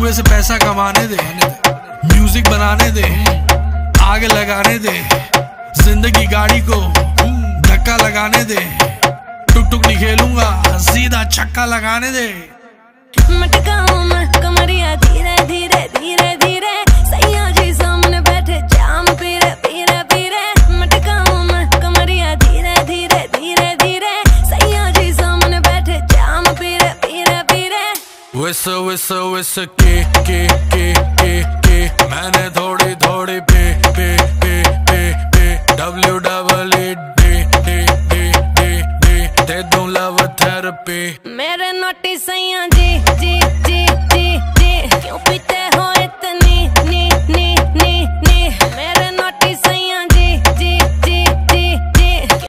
जुए से पैसा कमाने दे। म्यूज़िक बनाने दे। आग लगाने दे। ज़िंदगी गाड़ी को धक्का लगाने दे। टुक टुक नहीं खेलूँगा, सीधा छक्का लगाने दे। मटकाऊं विस विस विस के के के के के मैंने थोड़ी थोड़ी पे पे पे पे पे. डब्ल्यू डबल ए डे डे डे डे डे दे दूँ लव थेरेपी मेरे नोटी जी जी